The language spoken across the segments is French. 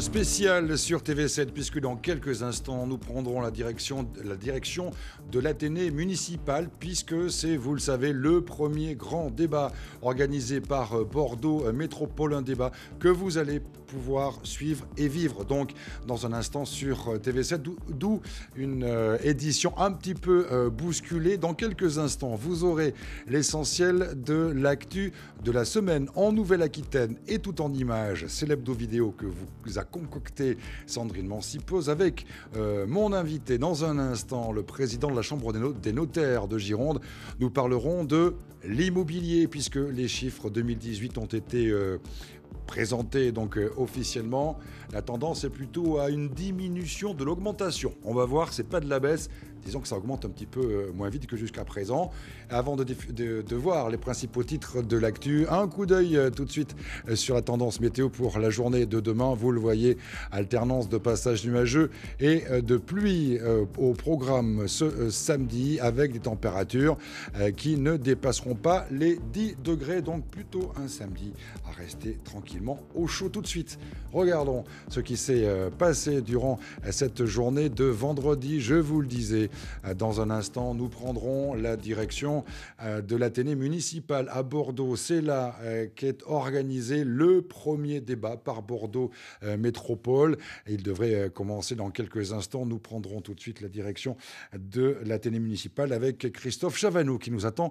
spécial sur TV7 puisque dans quelques instants nous prendrons la direction, la direction de l'Athénée municipal puisque c'est, vous le savez, le premier grand débat organisé par Bordeaux Métropole, un débat que vous allez pouvoir suivre et vivre donc dans un instant sur TV7, d'où une euh, édition un petit peu euh, bousculée. Dans quelques instants, vous aurez l'essentiel de l'actu de la semaine en Nouvelle-Aquitaine et tout en images. C'est l'hebdo vidéo que vous a concocté Sandrine Mancipose avec euh, mon invité dans un instant, le président de la Chambre des notaires de Gironde. Nous parlerons de l'immobilier puisque les chiffres 2018 ont été présenté donc euh, officiellement, la tendance est plutôt à une diminution de l'augmentation. On va voir, c'est pas de la baisse, disons que ça augmente un petit peu euh, moins vite que jusqu'à présent. Avant de, voir les principaux titres de l'actu, un coup d'œil euh, tout de suite euh, sur la tendance météo pour la journée de demain. Vous le voyez, alternance de passages nuageux et de pluie au programme ce samedi avec des températures qui ne dépasseront pas les 10 degrés. Donc plutôt un samedi à rester tranquillement au chaud tout de suite. Regardons ce qui s'est passé durant cette journée de vendredi. Je vous le disais, dans un instant, nous prendrons la direction euh, de l'Athénée municipal à Bordeaux. C'est là euh, qu'est organisé le premier débat par Bordeaux Métropole. Il devrait commencer dans quelques instants. Nous prendrons tout de suite la direction de l'Athénée municipal avec Christophe Chavanou qui nous attend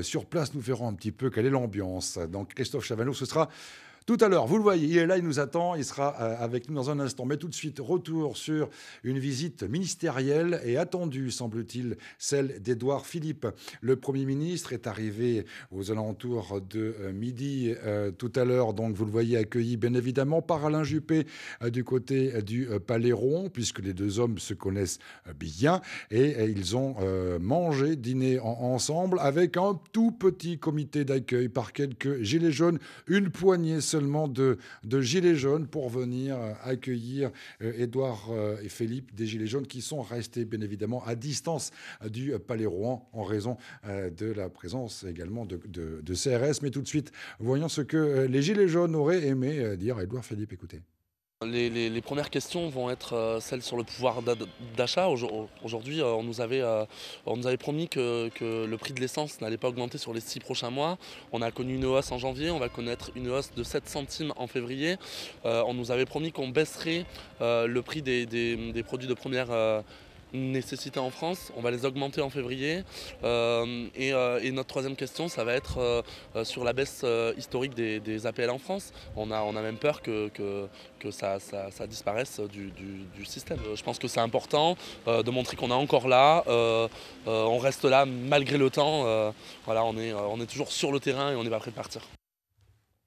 sur place. Nous verrons un petit peu quelle est l'ambiance. Donc Christophe Chavanou, ce sera tout à l'heure. Vous le voyez, il est là, il nous attend, il sera euh, avec nous dans un instant. Mais tout de suite, retour sur une visite ministérielle et attendue, semble-t-il, celle d'Édouard Philippe. Le Premier ministre est arrivé aux alentours de euh, midi euh, tout à l'heure, donc vous le voyez accueilli bien évidemment par Alain Juppé du côté du Palais Rouen, puisque les deux hommes se connaissent bien et ils ont mangé, dîné ensemble avec un tout petit comité d'accueil par quelques gilets jaunes, une poignée seulement de, Gilets jaunes pour venir euh, accueillir euh, Édouard euh, et Philippe des Gilets jaunes qui sont restés bien évidemment à distance du Palais Rouen en raison de la présence également de, de CRS. Mais tout de suite, voyons ce que les Gilets jaunes auraient aimé dire à Édouard Philippe. Écoutez. Les, premières questions vont être euh, celles sur le pouvoir d'achat. Aujourd'hui, euh, euh, on nous avait promis que, le prix de l'essence n'allait pas augmenter sur les six prochains mois. On a connu une hausse en janvier, on va connaître une hausse de 7 centimes en février. on nous avait promis qu'on baisserait le prix des produits de première nécessité en France. On va les augmenter en février. Euh, euh, et, notre troisième question, ça va être euh, sur la baisse historique des, APL en France. On a, on a même peur que, que, ça, ça, disparaisse du, système. Je pense que c'est important de montrer qu'on est encore là. on reste là malgré le temps. voilà, on est, on est toujours sur le terrain et on n'est pas prêt de partir.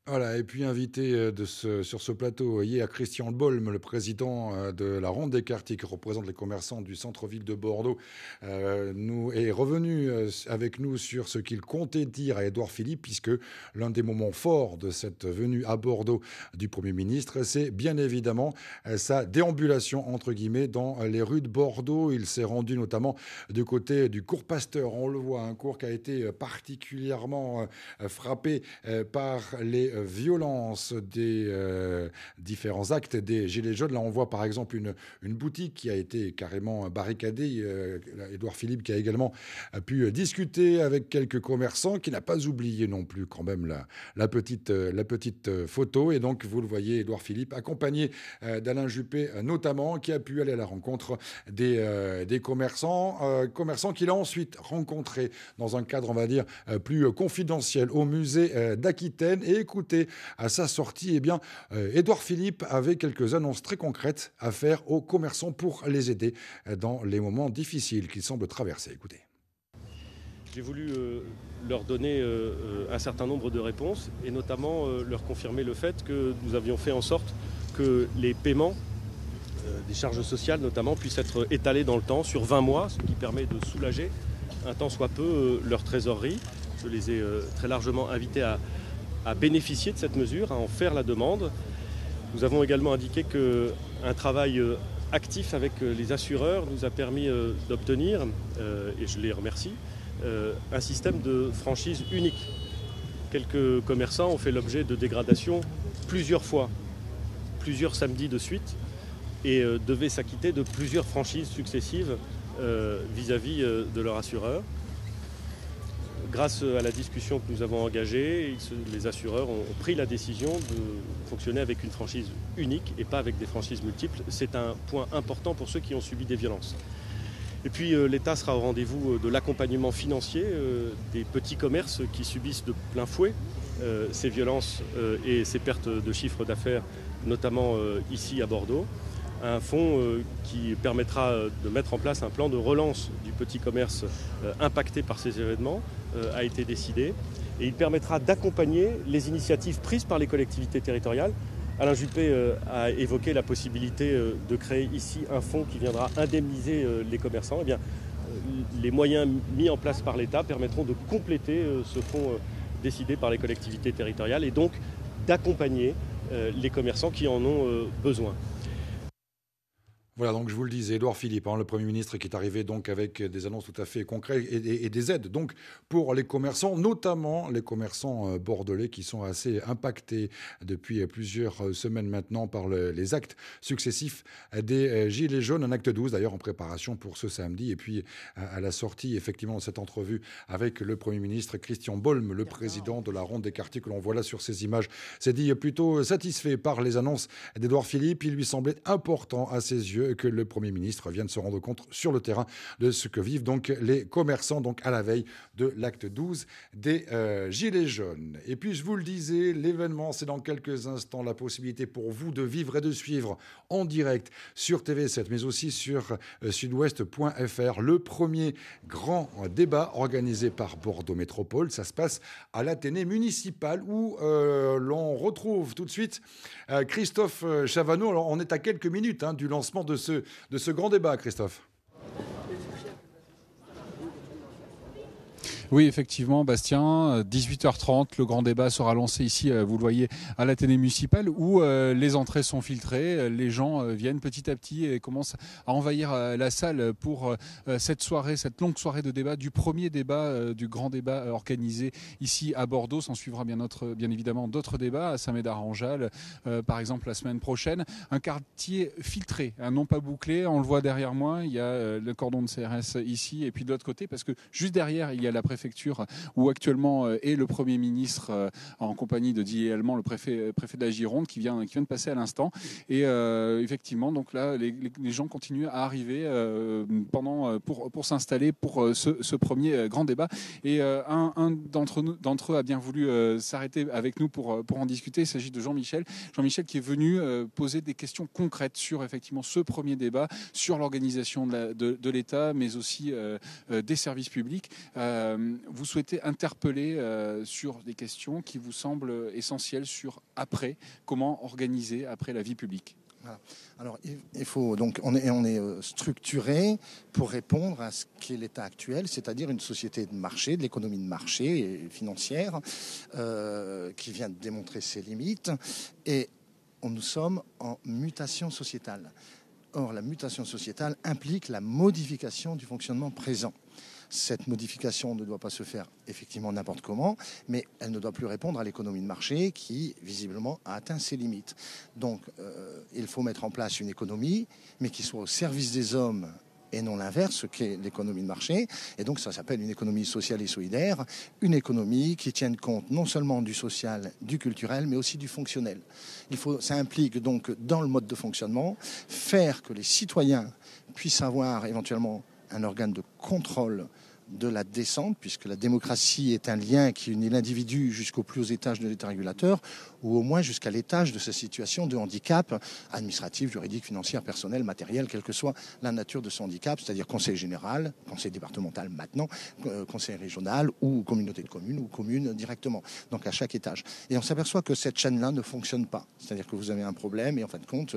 Voilà, et puis invité euh, sur ce plateau hier Christian Bolm, le président euh, de la Ronde des Quartiers qui représente les commerçants du centre-ville de Bordeaux, euh, nous est revenu avec nous sur ce qu'il comptait dire à Édouard Philippe, puisque l'un des moments forts de cette venue à Bordeaux du Premier ministre, c'est bien évidemment sa déambulation, entre guillemets, dans les rues de Bordeaux. Il s'est rendu notamment du côté du cours Pasteur, on le voit, un cours qui a été particulièrement frappé par les violence des euh, différents actes des Gilets jaunes. Là, on voit par exemple une, une boutique qui a été carrément barricadée. Euh, Édouard Philippe qui a également pu discuter avec quelques commerçants, qui n'a pas oublié non plus quand même la, la, petite, la petite photo. Et donc, vous le voyez, Édouard Philippe, accompagné euh, d'Alain Juppé notamment, qui a pu aller à la rencontre des, des commerçants, commerçants qu'il a ensuite rencontrés dans un cadre, on va dire, plus confidentiel au musée d'Aquitaine. Et écoute à sa sortie, eh euh, Édouard Philippe avait quelques annonces très concrètes à faire aux commerçants pour les aider euh, dans les moments difficiles qu'ils semblent traverser. Écoutez. J'ai voulu euh, leur donner un certain nombre de réponses et notamment leur confirmer le fait que nous avions fait en sorte que les paiements des charges sociales notamment puissent être étalés dans le temps sur 20 mois, ce qui permet de soulager un tant soit peu leur trésorerie. Je les ai très largement invités à, à bénéficier de cette mesure, à en faire la demande. Nous avons également indiqué qu'un travail euh, actif avec les assureurs nous a permis d'obtenir, et je les remercie, un système de franchise unique. Quelques commerçants ont fait l'objet de dégradation plusieurs fois, plusieurs samedis de suite, et devaient s'acquitter de plusieurs franchises successives vis-à-vis de leur assureur. Grâce à la discussion que nous avons engagée, les assureurs ont pris la décision de fonctionner avec une franchise unique et pas avec des franchises multiples. C'est un point important pour ceux qui ont subi des violences. Et puis euh, l'État sera au rendez-vous euh, de l'accompagnement financier euh, des petits commerces qui subissent de plein fouet ces violences et ces pertes de chiffre d'affaires, notamment ici à Bordeaux un fonds qui permettra de mettre en place un plan de relance du petit commerce impacté par ces événements a été décidé. Et il permettra d'accompagner les initiatives prises par les collectivités territoriales. Alain Juppé a évoqué la possibilité de créer ici un fonds qui viendra indemniser les commerçants. Eh bien, les moyens mis en place par l'État permettront de compléter ce fonds décidé par les collectivités territoriales et donc d'accompagner les commerçants qui en ont besoin. Voilà, donc je vous le disais, Édouard Philippe, hein, le Premier ministre, qui est arrivé donc avec des annonces tout à fait concrètes et, des aides donc pour les commerçants, notamment les commerçants euh, bordelais qui sont assez impactés depuis plusieurs euh, semaines maintenant par les actes successifs des euh, Gilets jaunes. Un acte 12 d'ailleurs en préparation pour ce samedi. Et puis à la sortie effectivement de cette entrevue avec le Premier ministre Christian Bolm, le président de la ronde des quartiers que l'on voit là sur ces images, s'est dit plutôt satisfait par les annonces d'Édouard Philippe. Il lui semblait important à ses yeux que le Premier ministre vienne se rendre compte sur le terrain de ce que vivent donc les commerçants donc à la veille de l'acte 12 des euh, Gilets jaunes. Et puis je vous le disais, l'événement c'est dans quelques instants la possibilité pour vous de vivre et de suivre en direct sur TV7 mais aussi sur euh, sudouest.fr le premier grand débat organisé par Bordeaux Métropole. Ça se passe à l'Athénée municipal où euh, l'on retrouve tout de suite Christophe Chavanot. Alors on est à quelques minutes hein, du lancement de de ce grand débat, Christophe. Oui, effectivement, Bastien, 18h30, le grand débat sera lancé ici, euh, vous le voyez, à l'Athénée municipal, où euh, les entrées sont filtrées, euh, les gens viennent petit à petit et commencent à envahir la salle pour cette soirée, cette longue soirée de débat, du premier débat, du grand débat organisé ici à Bordeaux. S'en suivra bien, bien évidemment d'autres débats à Saint-Médard-en-Jalles, par exemple la semaine prochaine. Un quartier filtré, un non pas bouclé, on le voit derrière moi, il y a le cordon de CRS ici, et puis de l'autre côté, parce que juste derrière, il y a la préfecture où actuellement euh, est le Premier ministre euh, en compagnie de Didier Allemand, le préfet, euh, préfet de la Gironde, qui vient, qui vient de passer à l'instant. Et effectivement, donc là, les, gens continuent à arriver pendant, pour, pour s'installer pour ce, premier grand débat. Et un, un d'entre, eux a bien voulu s'arrêter avec nous pour, pour en discuter. Il s'agit de Jean-Michel. Jean-Michel qui est venu poser des questions concrètes sur effectivement ce premier débat, sur l'organisation de, l'État, mais aussi des services publics. Vous souhaitez interpeller euh, sur des questions qui vous semblent essentielles sur après, comment organiser après la vie publique? Alors, il faut donc on est, on est euh, structuré pour répondre à ce qu'est l'état actuel, c'est-à-dire une société de marché, de l'économie de marché et financière, qui vient de démontrer ses limites, et nous sommes en mutation sociétale. Or, la mutation sociétale implique la modification du fonctionnement présent. Cette modification ne doit pas se faire effectivement n'importe comment, mais elle ne doit plus répondre à l'économie de marché qui, visiblement, a atteint ses limites. Donc, euh, il faut mettre en place une économie, mais qui soit au service des hommes et non l'inverse, ce qu'est l'économie de marché. Et donc ça s'appelle une économie sociale et solidaire, une économie qui tienne compte non seulement du social, du culturel, mais aussi du fonctionnel. Il faut, ça implique donc dans le mode de fonctionnement faire que les citoyens puissent avoir éventuellement un organe de contrôle de la descente, puisque la démocratie est un lien qui unit l'individu jusqu'au plus haut étage de l'État régulateur, ou au moins jusqu'à l'étage de sa situation de handicap administratif, juridique, financier, personnel, matériel, quelle que soit la nature de son handicap, c'est-à-dire conseil général, conseil départemental maintenant, euh, conseil régional, ou communauté de communes, ou commune directement, donc à chaque étage. Et on s'aperçoit que cette chaîne-là ne fonctionne pas, c'est-à-dire que vous avez un problème, et en fin de compte,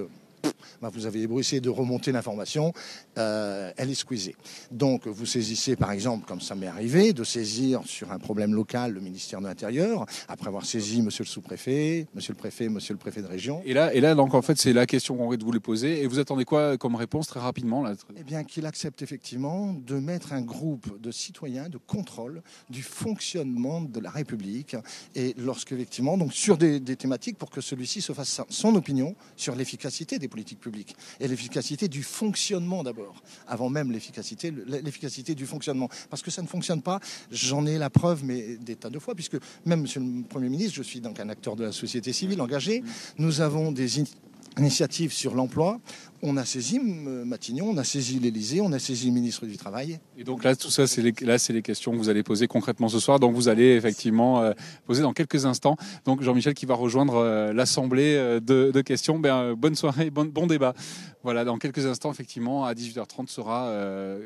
bah, vous avez essayé de remonter l'information, euh, elle est squeezée. Donc vous saisissez par exemple, comme ça m'est arrivé, de saisir sur un problème local le ministère de l'Intérieur, après avoir saisi monsieur le sous-préfet, monsieur le préfet, monsieur le préfet de région. Et là, et là donc en fait c'est la question qu'on de vous les poser. Et vous attendez quoi comme réponse très rapidement là Eh bien qu'il accepte effectivement de mettre un groupe de citoyens de contrôle du fonctionnement de la République et lorsque effectivement donc sur des, des thématiques pour que celui-ci se fasse son opinion sur l'efficacité des politiques publiques et l'efficacité du fonctionnement d'abord, avant même l'efficacité, l'efficacité du fonctionnement. Parce que ça ne fonctionne pas, j'en ai la preuve, mais des tas de fois, puisque même Monsieur le Premier ministre, je suis donc un acteur de la société civile engagé, nous avons des initiatives sur l'emploi. On a saisi Matignon, on a saisi l'Élysée, on a saisi le ministre du Travail. Et donc là, tout ça, c'est les, les questions que vous allez poser concrètement ce soir. Donc vous allez effectivement euh, poser dans quelques instants. Donc Jean-Michel qui va rejoindre euh, l'assemblée euh, de, de, questions. Ben, bonne soirée, bon, bon, débat. Voilà, dans quelques instants, effectivement, à 18h30 sera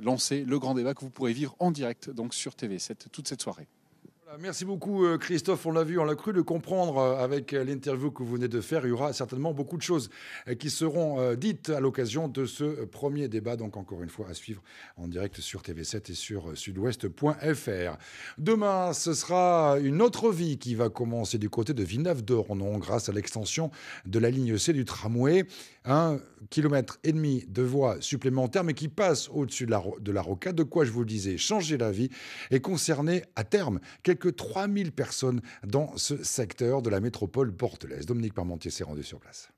lancé le grand débat que vous pourrez vivre en direct donc sur TV7 toute cette soirée. Merci beaucoup euh, Christophe, on l'a vu, on l'a cru de comprendre euh, avec euh, l'interview que vous venez de faire. Il y aura certainement beaucoup de choses qui seront dites à l'occasion de ce premier débat, donc encore une fois à suivre en direct sur TV7 et sur sudouest.fr. Demain, ce sera une autre vie qui va commencer du côté de Villeneuve-d'Ornon grâce à l'extension de la ligne C du tramway. Un kilomètre et demi de voies supplémentaires, mais qui passe au-dessus de la, de la rocade. De quoi je vous le disais, changer la vie et concerner à terme quelques que 3000 personnes dans ce secteur de la métropole portelaise. Dominique Parmentier s'est rendu sur place.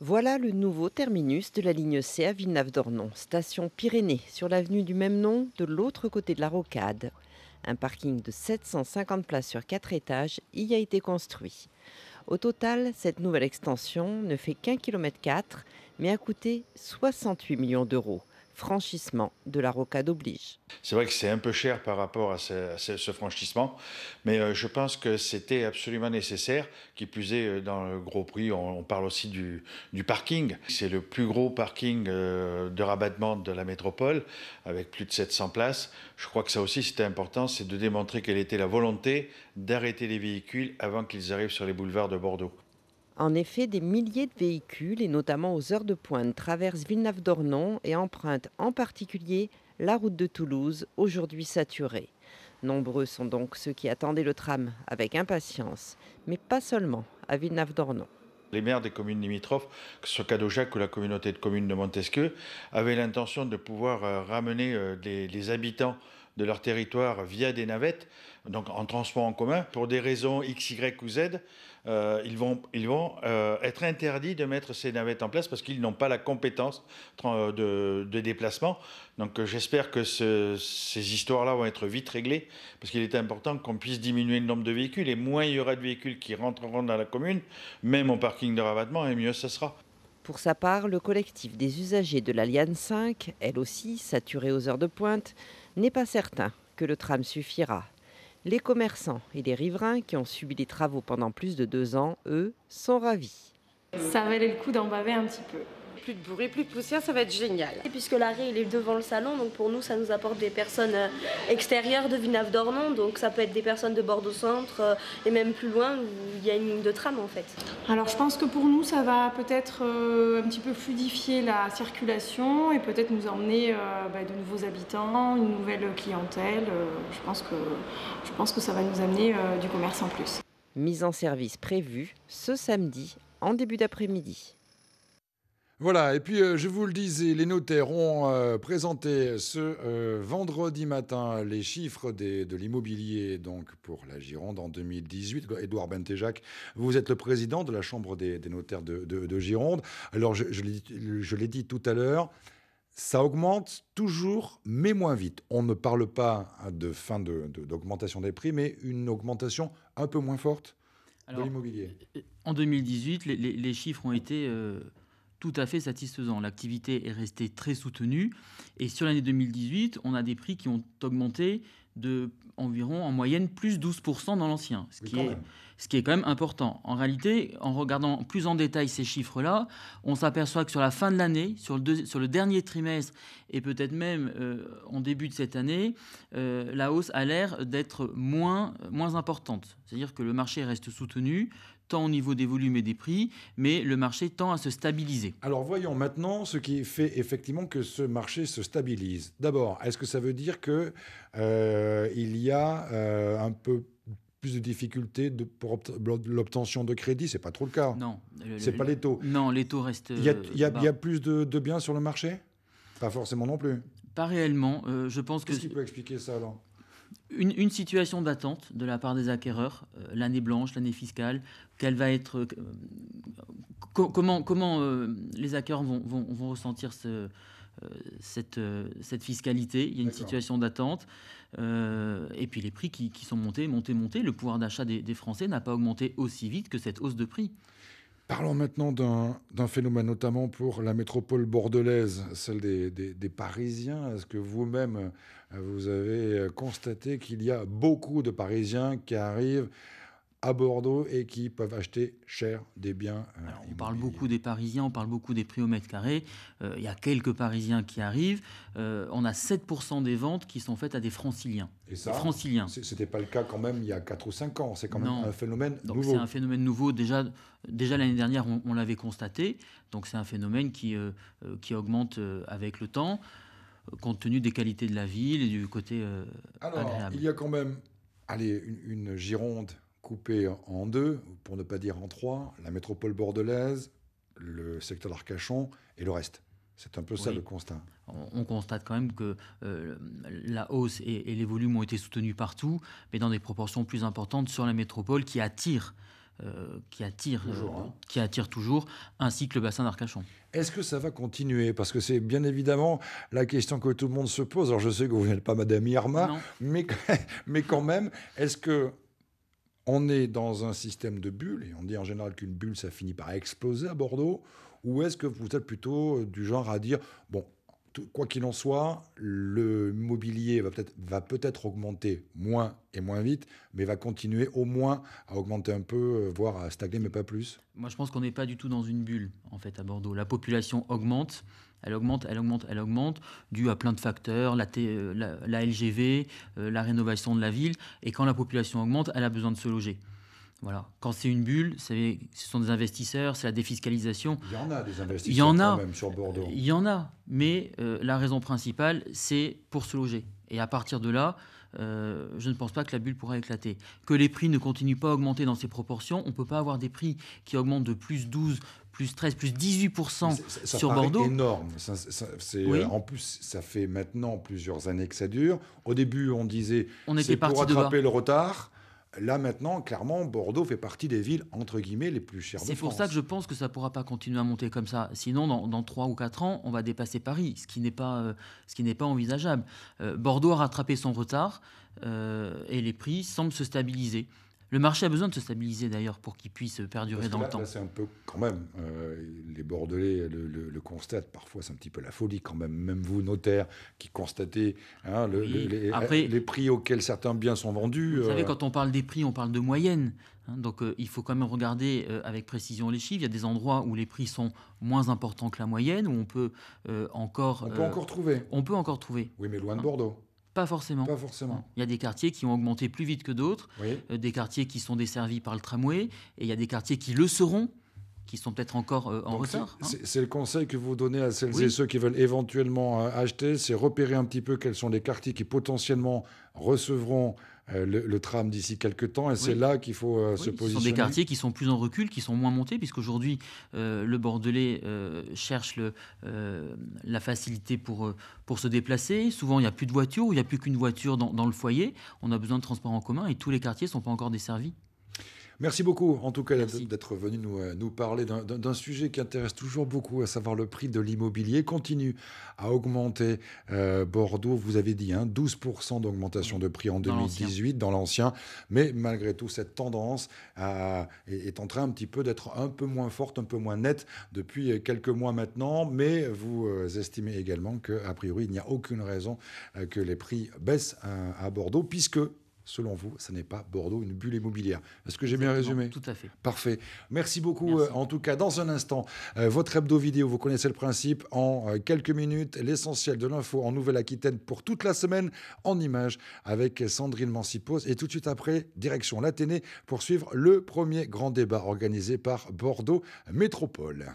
Voilà le nouveau terminus de la ligne C à Villeneuve-d'Ornon, station Pyrénées, sur l'avenue du même nom, de l'autre côté de la rocade. Un parking de 750 places sur 4 étages y a été construit. Au total, cette nouvelle extension ne fait qu'un kilomètre 4, mais a coûté 68 millions d'euros franchissement de la rocade oblige. C'est vrai que c'est un peu cher par rapport à ce, franchissement, mais euh, je pense que c'était absolument nécessaire. Qui plus est, euh, dans le gros prix, on, parle aussi du, parking. C'est le plus gros parking euh, de rabattement de la métropole, avec plus de 700 places. Je crois que ça aussi c'était important, c'est de démontrer quelle était la volonté d'arrêter les véhicules avant qu'ils arrivent sur les boulevards de Bordeaux. En effet, des milliers de véhicules, et notamment aux heures de pointe, traversent Villeneuve-d'Ornon et empruntent en particulier la route de Toulouse, aujourd'hui saturée. Nombreux sont donc ceux qui attendaient le tram avec impatience, mais pas seulement à Villeneuve-d'Ornon. Les maires des communes limitrophes, que ce soit Cadojac ou la communauté de communes de Montesquieu, avaient l'intention de pouvoir euh, ramener euh, les habitants de leur territoire via des navettes, donc en transport en commun, pour des raisons X, Y ou Z, euh, ils vont, euh, être interdits de mettre ces navettes en place parce qu'ils n'ont pas la compétence de, déplacement. Donc euh, j'espère que ces histoires-là vont être vite réglées parce qu'il est important qu'on puisse diminuer le nombre de véhicules et moins il y aura de véhicules qui rentreront dans la commune, même au parking de rabattement, et mieux ce sera. Pour sa part, le collectif des usagers de l'Alliane 5, elle aussi saturée aux heures de pointe, n'est pas certain que le tram suffira. Les commerçants et les riverains qui ont subi les travaux pendant plus de deux ans, eux, sont ravis. Ça valait le coup d'en baver un petit peu plus de bruit, plus de poussière, ça va être génial. Et puisque l'arrêt il est devant le salon, donc pour nous ça nous apporte des personnes euh, extérieures de Villeneuve-d'Ornon, donc ça peut être des personnes de Bordeaux Centre euh, et même plus loin où il y a une ligne de tram en fait. Alors je pense que pour nous ça va peut-être euh, un petit peu fluidifier la circulation et peut-être nous emmener bah, de nouveaux habitants, une nouvelle clientèle. je, pense que, je pense que ça va nous amener du commerce en plus. Mise en service prévue ce samedi en début d'après-midi. Voilà, et puis euh, je vous le disais, les notaires ont euh, présenté ce euh, vendredi matin les chiffres de l'immobilier donc pour la Gironde en 2018. Édouard Bentéjac, vous êtes le président de la Chambre des, notaires de, Gironde. Alors je, je l'ai dit tout à l'heure, ça augmente toujours, mais moins vite. On ne parle pas de fin d'augmentation des prix, mais une augmentation un peu moins forte de l'immobilier. En 2018, les, les, chiffres ont été tout à fait satisfaisant. L'activité est restée très soutenue. Et sur l'année 2018, on a des prix qui ont augmenté de environ en moyenne plus 12% dans l'ancien, ce, qui est, ce qui est quand même important. En réalité, en regardant plus en détail ces chiffres-là, on s'aperçoit que sur la fin de l'année, sur, le sur le dernier trimestre et peut-être même euh, en début de cette année, euh, la hausse a l'air d'être moins, moins importante. C'est-à-dire que le marché reste soutenu, tant au niveau des volumes et des prix, mais le marché tend à se stabiliser. Alors voyons maintenant ce qui fait effectivement que ce marché se stabilise. D'abord, est-ce que ça veut dire que euh, il y a euh, un peu plus de difficultés de, pour l'obtention de crédit C'est pas trop le cas. Non. C'est pas les taux. Non, les taux restent. Il y a, il y a, il y a plus de, de, biens sur le marché? Pas forcément non plus. Pas réellement. Euh, je pense que. Qu'est-ce qui peut expliquer ça alors? Une, une, situation d'attente de la part des acquéreurs, euh, l'année blanche, l'année fiscale, quelle va être, euh, co comment, comment euh, les acquéreurs vont, vont, vont ressentir ce, cette, cette, fiscalité? Il y a une situation d'attente. et puis les prix qui, qui, sont montés, montés, montés. Le pouvoir d'achat des, des Français n'a pas augmenté aussi vite que cette hausse de prix. Parlons maintenant d'un phénomène, notamment pour la métropole bordelaise, celle des, Parisiens. Est-ce que vous-même, vous avez constaté qu'il y a beaucoup de Parisiens qui arrivent à Bordeaux et qui peuvent acheter cher des biens. Euh, Alors, on parle beaucoup des Parisiens, on parle beaucoup des prix au mètre carré. Euh, il y a quelques Parisiens qui arrivent. Euh, on a 7% des ventes qui sont faites à des franciliens. Et ça, franciliens. C'était pas le cas quand même il y a 4 ou 5 ans. C'est quand même non. un phénomène Donc nouveau. C'est un phénomène nouveau. Déjà, déjà l'année dernière, on, on l'avait constaté. Donc c'est un phénomène qui, qui augmente avec le temps, compte tenu des qualités de la ville et du côté Alors, agréable. il y a quand même allez, une, une Gironde en deux, pour ne pas dire en trois, la métropole bordelaise, le secteur d'Arcachon et le reste. C'est un peu ça le constat. On, on constate quand même que euh, la hausse et, et les volumes ont été soutenus partout, mais dans des proportions plus importantes sur la métropole qui attire, euh, qui attire, Toujours, euh, hein. qui attire toujours, ainsi que le bassin d'Arcachon. Est-ce que ça va continuer? Parce que c'est bien évidemment la question que tout le monde se pose. Alors je sais que vous n'êtes pas Madame Irma, mais, mais quand même, est-ce que on est dans un système de bulles, et on dit en général qu'une bulle, ça finit par exploser à Bordeaux, ou est-ce que vous êtes plutôt du genre à dire, bon, quoi qu'il en soit, le mobilier va peut-être augmenter moins et moins vite, mais va continuer au moins à augmenter un peu, euh, voire à stagner, mais pas plus Moi, je pense qu'on n'est pas du tout dans une bulle, en fait, à Bordeaux. La population augmente, elle augmente, elle augmente, elle augmente, dû à plein de facteurs, la, euh, LGV, euh, la rénovation de la ville. Et quand la population augmente, elle a besoin de se loger. Voilà. Quand c'est une bulle, ce sont des investisseurs, c'est la défiscalisation. Il y en a des investisseurs Il y en a. quand même sur Bordeaux. Il y en a, mais euh, la raison principale, c'est pour se loger. Et à partir de là, euh, je ne pense pas que la bulle pourra éclater. Que les prix ne continuent pas à augmenter dans ces proportions, on ne peut pas avoir des prix qui augmentent de plus 12, plus 13, plus 18% C'est- ça- ça sur paraît Bordeaux. énorme. Ça- c'est, Oui. euh, en plus, ça fait maintenant plusieurs années que ça dure. Au début, on disait On était pour de rattraper le retard. Là maintenant, clairement, Bordeaux fait partie des villes entre guillemets les plus chères de C'est pour France. ça que je pense que ça ne pourra pas continuer à monter comme ça. Sinon, dans, dans 3 ou 4 ans, on va dépasser Paris, ce qui n'est pas, euh, ce qui n'est pas envisageable. Euh, Bordeaux a rattrapé son retard euh, et les prix semblent se stabiliser. Le marché a besoin de se stabiliser d'ailleurs pour qu'il puisse perdurer dans là, le temps. c'est un peu quand même. euh, les Bordelais le, le- le constatent. Parfois, c'est un petit peu la folie quand même. Même vous, notaires, qui constatez hein, le- Oui. le- les, Après- les prix auxquels certains biens sont vendus. Vous savez, euh, quand on parle des prix, on parle de moyenne. hein, donc euh, il faut quand même regarder euh, avec précision les chiffres. Il y a des endroits où les prix sont moins importants que la moyenne, où on peut euh, encore... on peut euh, encore trouver. On peut encore trouver. Oui, mais loin de Hein. Bordeaux. Pas forcément. Pas forcément. Il y a des quartiers qui ont augmenté plus vite que d'autres, Oui. euh, des quartiers qui sont desservis par le tramway, et il y a des quartiers qui le seront, qui sont peut-être encore euh, en Donc, retard. c'est- hein. C'est le conseil que vous donnez à celles Oui. et ceux qui veulent éventuellement euh, acheter, c'est repérer un petit peu quels sont les quartiers qui potentiellement recevront euh, le, le tram d'ici quelques temps, et c'est là qu'il faut euh, Oui, se ce sont positionner. des quartiers qui sont plus en recul, qui sont moins montés, puisqu'aujourd'hui, euh, le Bordelais euh, cherche le, la facilité pour, pour se déplacer. Souvent, il n'y a plus de voiture, ou il n'y a plus qu'une voiture dans, dans le foyer. On a besoin de transports en commun, et tous les quartiers ne sont pas encore desservis. Merci beaucoup, en tout cas, d'être venu nous, euh, nous parler d'un- sujet qui intéresse toujours beaucoup, à savoir le prix de l'immobilier continue à augmenter. Euh, Bordeaux, vous avez dit, hein, 12% d'augmentation de prix en Dans l'ancien. 2018 dans l'ancien, mais malgré tout, cette tendance euh, est, est en train un petit peu d'être un peu moins forte, un peu moins nette depuis quelques mois maintenant, mais vous estimez également qu'a priori, il n'y a aucune raison que les prix baissent euh, à Bordeaux, puisque selon vous, ce n'est pas Bordeaux une bulle immobilière. Est-ce que j'ai bien résumé Tout à fait. Parfait. Merci beaucoup. Euh, en tout cas, dans un instant, euh, votre hebdo vidéo, vous connaissez le principe. En euh, quelques minutes, l'essentiel de l'info en Nouvelle-Aquitaine pour toute la semaine en images avec Sandrine Mancipos. Et tout de suite après, direction l'Athénée pour suivre le premier grand débat organisé par Bordeaux Métropole.